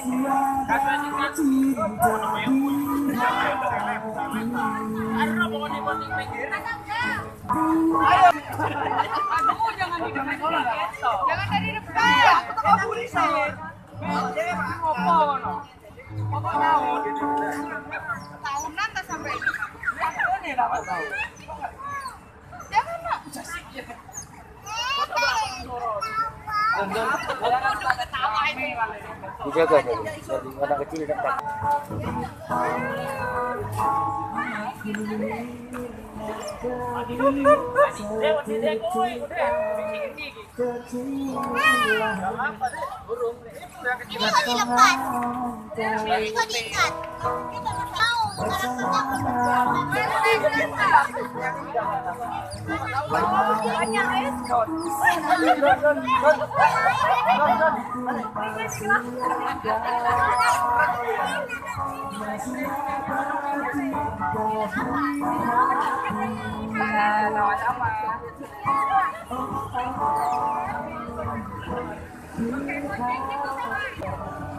jangan Aku Tahunan tak sampai. Aku nih dapat tahu. Tiga ke? Anak kecil dapat. Ini kau dilepas. Ini kau diikat nói đó mà Thank you.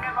Thank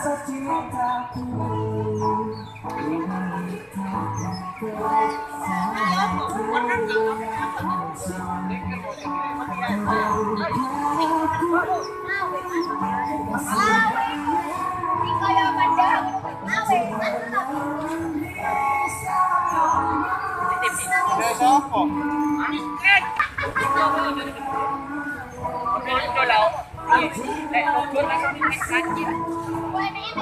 rasa cintaku Siapa? Angkat. Kau dah lawan. Lek, kau dah lawan. Angkat. Baik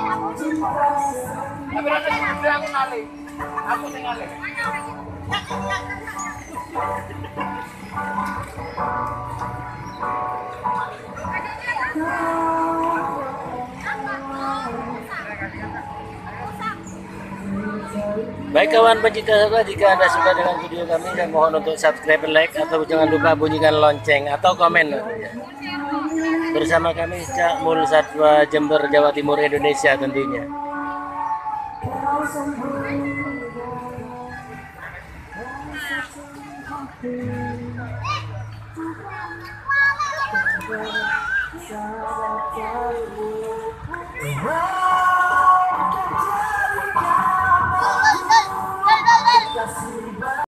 kawan pencinta saya jika Anda suka dengan video kami dan mohon untuk subscribe, like atau jangan lupa bunyikan lonceng atau komen bersama kami Cak Mul Satwa Jember Jawa Timur Indonesia tentunya.